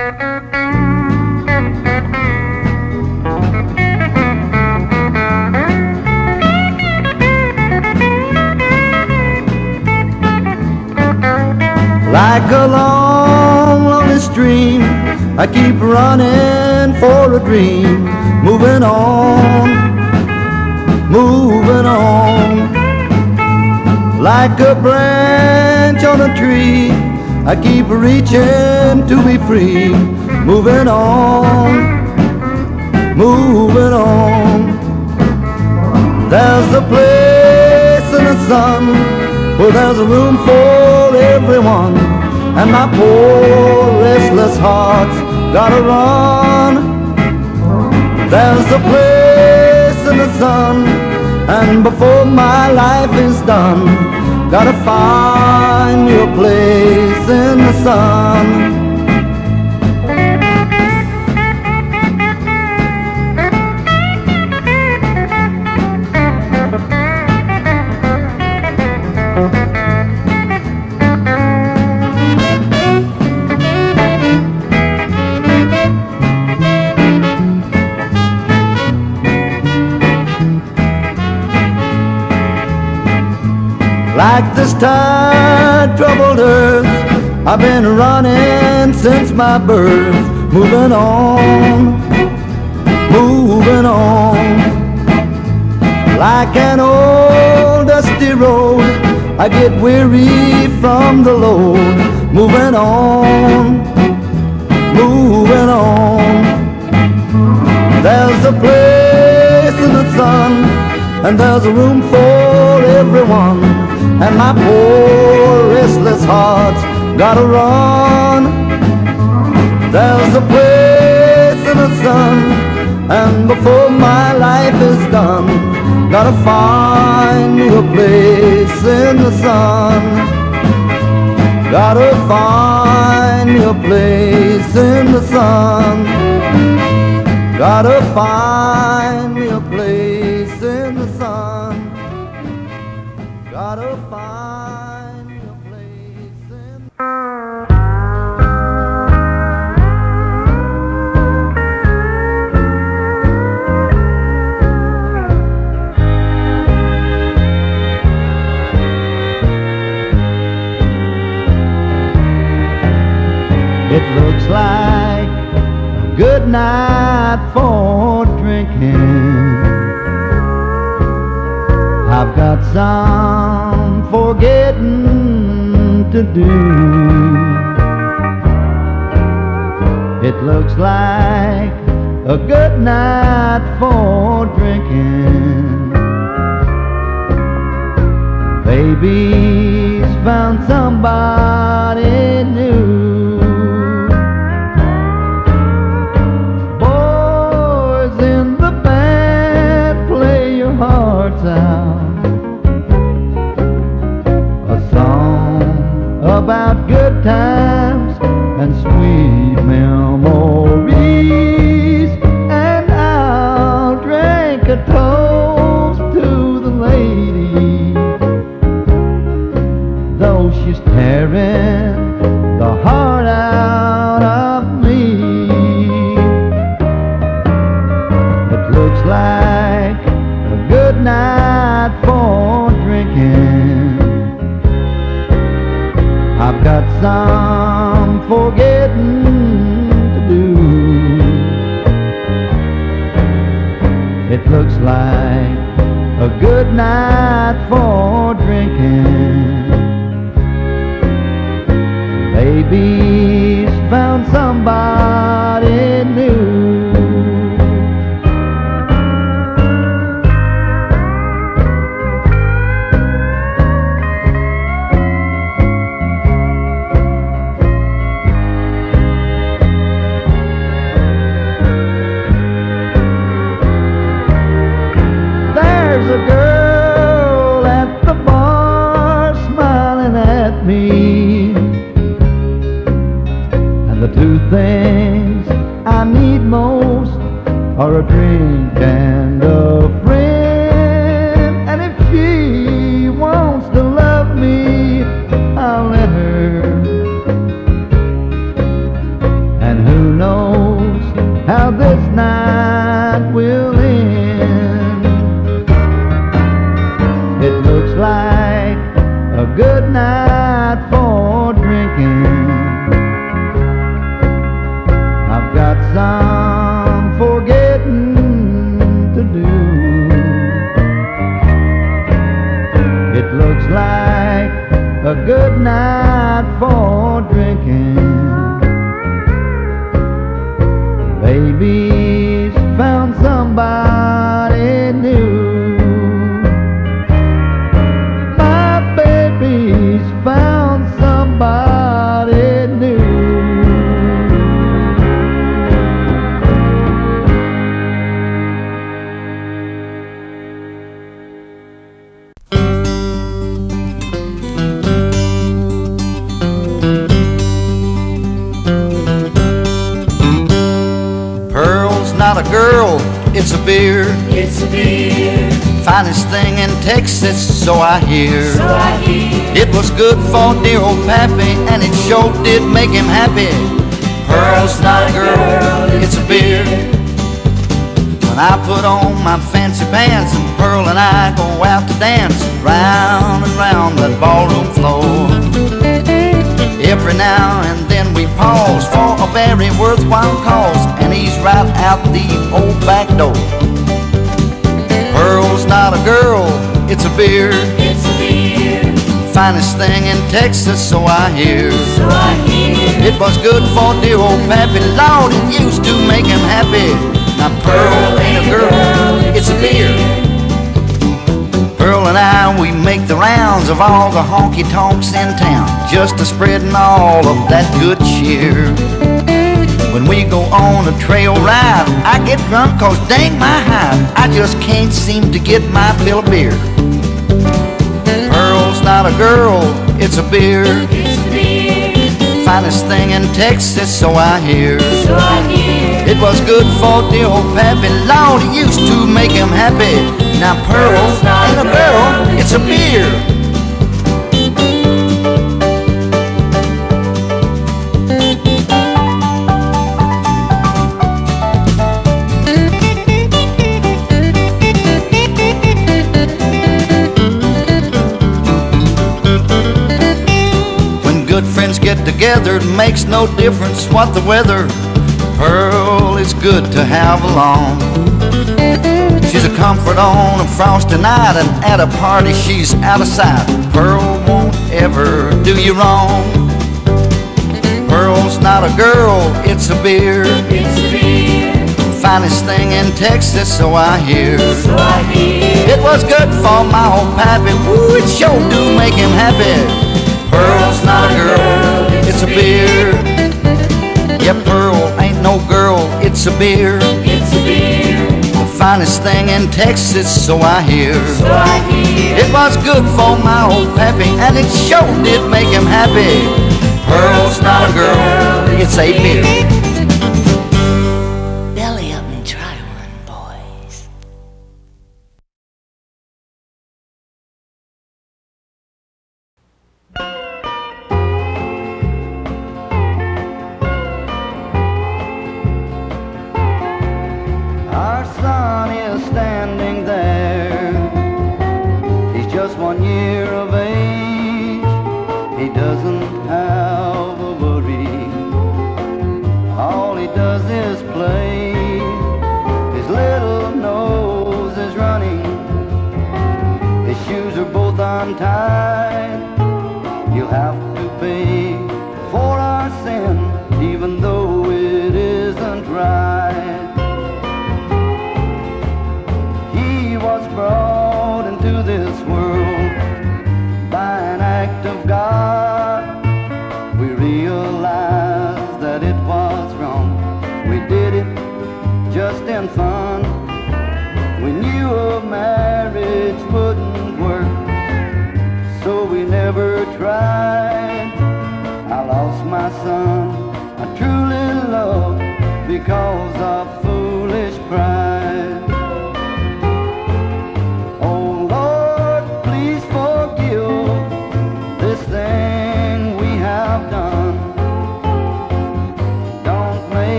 Like a long, lonely stream, I keep running for a dream, moving on, moving on. Like a branch on a tree, I keep reaching to be free, moving on, moving on. There's a place in the sun where there's a room for everyone, and my poor restless heart's gotta run. There's a place in the sun, and before my life is done, gotta find me a place in the sun. Like this tide troubled earth, I've been running since my birth, moving on, moving on. Like an old dusty road, I get weary from the load, moving on, moving on. There's a place in the sun, and there's a room for everyone and my poor restless heart's gotta run. There's a place in the sun, and before my life is done, gotta find me a place in the sun. Gotta find me a place in the sun. Gotta find looks like a good night for drinking. I've got some forgetting to do. It looks like a good night for drinking. Baby's found somebody new. And I'll drink a toast night Texas, so I hear. so I hear. It was good for dear old Pappy, and it sure did make him happy. Pearl's not a girl, it's a beer. When I put on my fancy pants and Pearl and I go out to dance round and round that ballroom floor. Every now and then we pause for a very worthwhile cause, and he's right out the old back door. Pearl's not a girl, it's a beer. It's a beer, Finest thing in Texas, so I hear. so I hear. It was good for dear old Pappy, Lord, it used to make him happy. Now Pearl ain't a girl, it's a beer. Pearl and I, we make the rounds of all the honky tonks in town, just to spreading all of that good cheer. When we go on a trail ride, I get drunk cause dang my hide, I just can't seem to get my fill of beer. Pearl's not a girl, it's a beer. It's beer, Finest thing in Texas, so I hear. so I hear. It was good for dear old Pappy, Lord, it used to make him happy. Now Pearl ain't a girl, it's a beer. Together, it makes no difference what the weather. Pearl is good to have along. She's a comfort on a frosty night, and at a party she's out of sight. Pearl won't ever do you wrong. Pearl's not a girl, it's a beer. It's a beer, Finest thing in Texas, so I hear. so I hear. It was good for my old pappy. Woo, it sure do make him happy. Pearl's not a girl, it's a beer. Yeah, Pearl ain't no girl, it's a beer. It's a beer, The finest thing in Texas, so I hear. so I hear. It was good for my old pappy, and it sure did make him happy. Pearl's not a girl, it's a beer. He doesn't have a worry. All he does is play. His little nose is running. His shoes are both untied.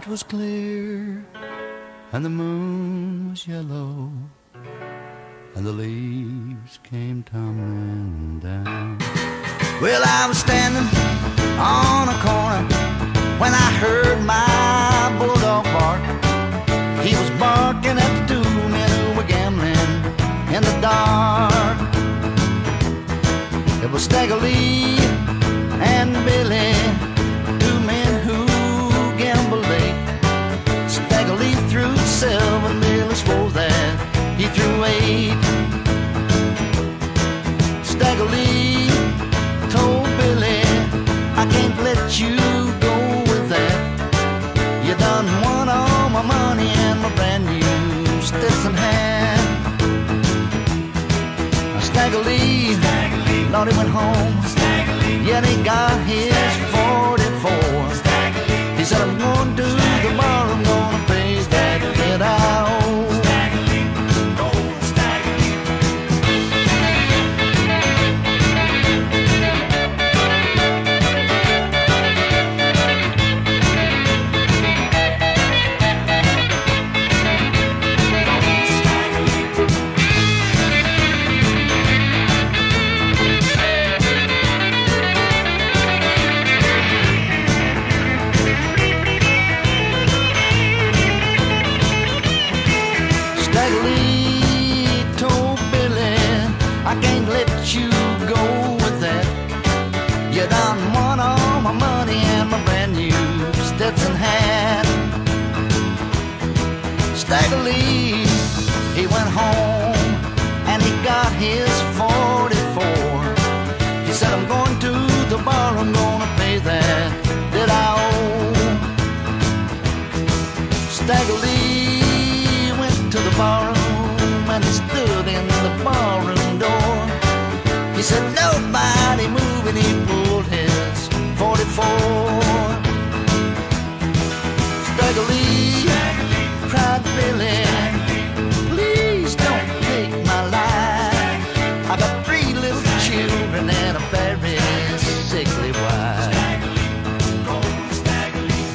Night was clear and the moon was yellow and the leaves came tumbling down. Well, I was standing on a corner when I heard my bulldog bark. He was barking at the two men who were gambling in the dark. It was Lee thought he went home. Yet he got his 44. Stagger Lee, cried Billy, please don't take my life. I got three little children and a very sickly wife.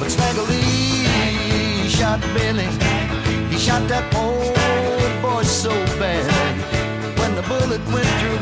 But shot Billy. He shot that boy so bad. When the bullet went through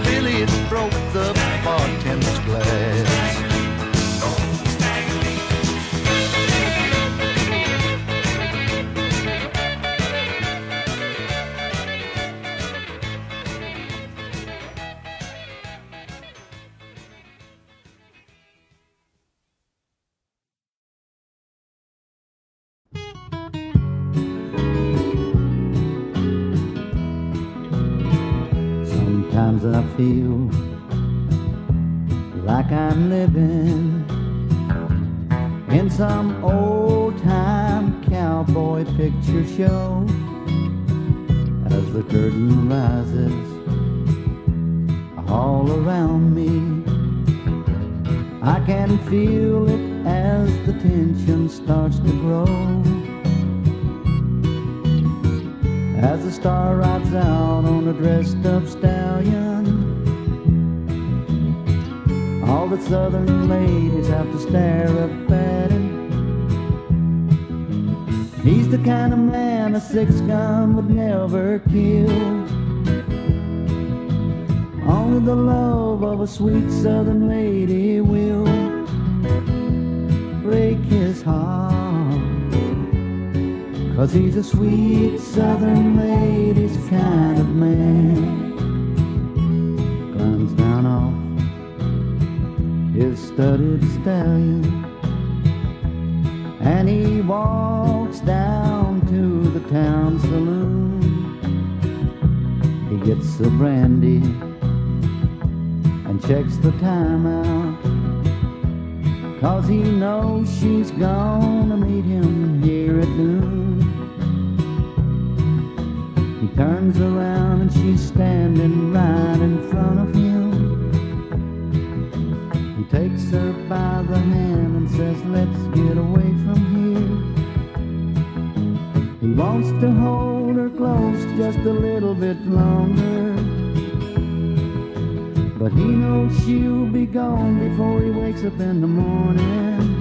Sometimes I feel like I'm living in some old time cowboy picture show. As the curtain rises all around me, I can feel it as the tension starts to grow. As the star rides out on a dressed up stallion, all the southern ladies have to stare up at him. He's the kind of man a six gun would never kill. Only the love of a sweet southern lady will break his heart. Cause he's a sweet southern lady's kind of man. Climbs down off his studded stallion. And he walks down to the town saloon. He gets a brandy and checks the time out. Cause he knows she's gonna meet him here at noon. He turns around and she's standing right in front of him. He takes her by the hand and says, Let's get away from here. He wants to hold her close just a little bit longer. But he knows she'll be gone before he wakes up in the morning.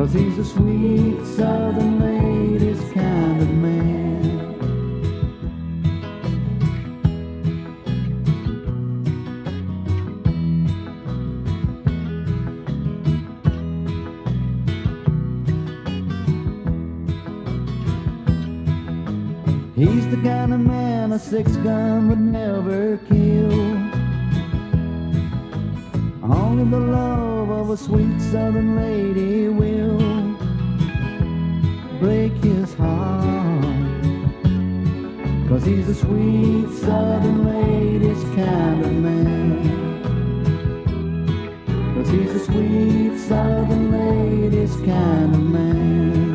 Cause he's a sweet southern lady's kind of man. He's the kind of man a six gun would never kill. Only the love a sweet southern lady will break his heart. Cause he's a sweet southern lady's kind of man. Cause he's a sweet southern lady's kind of man.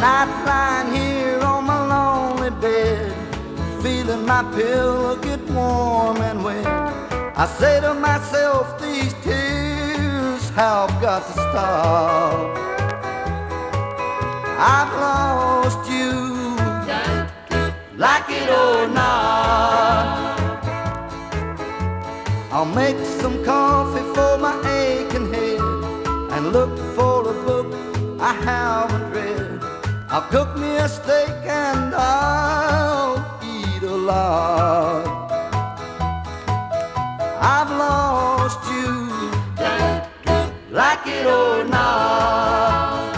Night lying here on my lonely bed, feeling my pillow get warm and wet. I say to myself, these tears have got to stop. I've lost you, like it or not. I'll make some coffee for my aching head and look for a book I haven't read. I'll cook me a steak and I'll eat a lot. I've lost you, like it or not.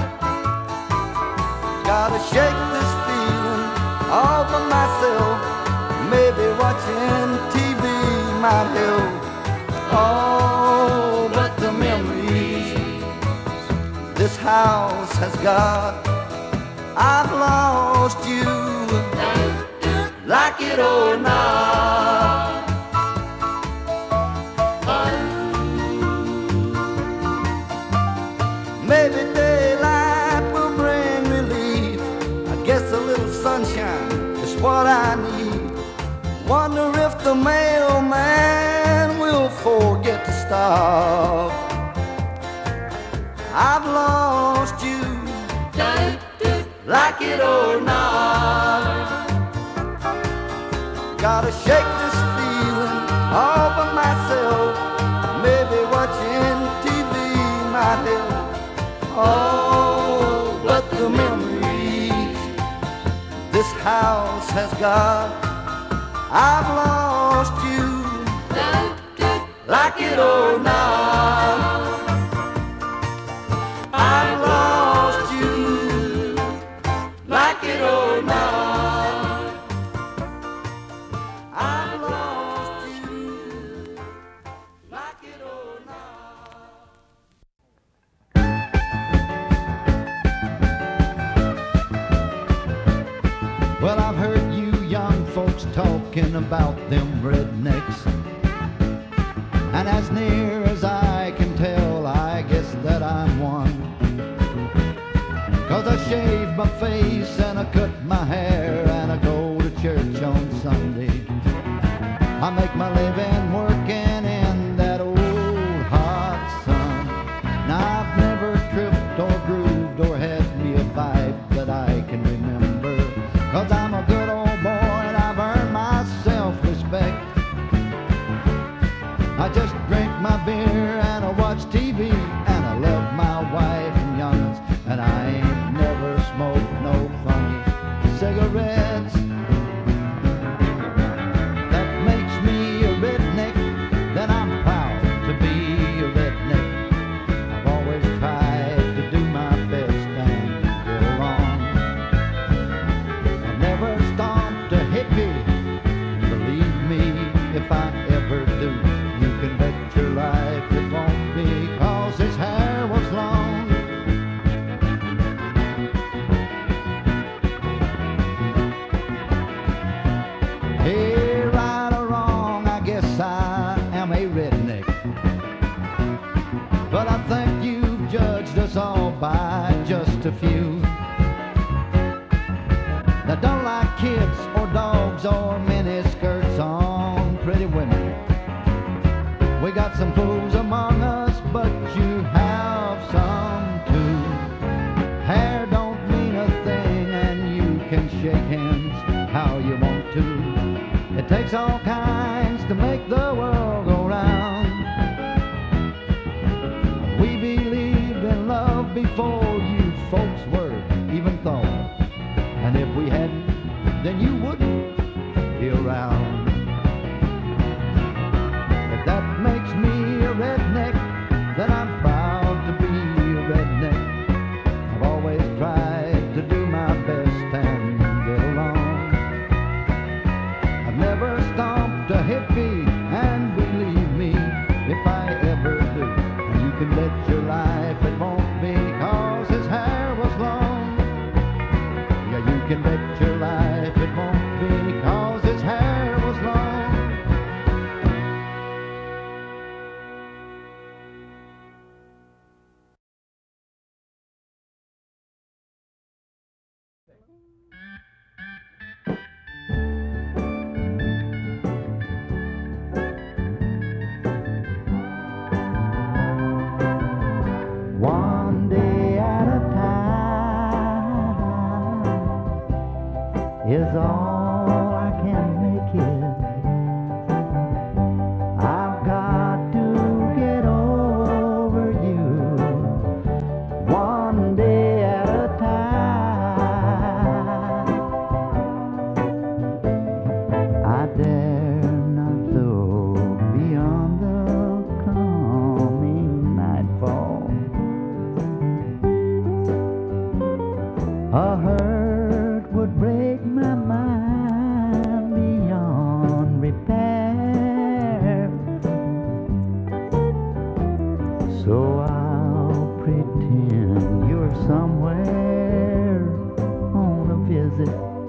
Gotta shake this feeling all by myself. Maybe watching TV might help. Oh, but the memories this house has got. I've lost you, like it or not. Maybe daylight will bring relief. I guess a little sunshine is what I need. Wonder if the mailman will forget to stop. Gotta shake this feeling all by myself. Maybe watching TV might help. Oh, but the memories this house has got. I've lost you. Like it or not. about them rednecks. And as near as I can tell, I guess that I'm one. Cause I shave my face and I cut my hair and I go to church on Sunday. I make my living work. if I ever do. folks were even thought. And if we hadn't, then you on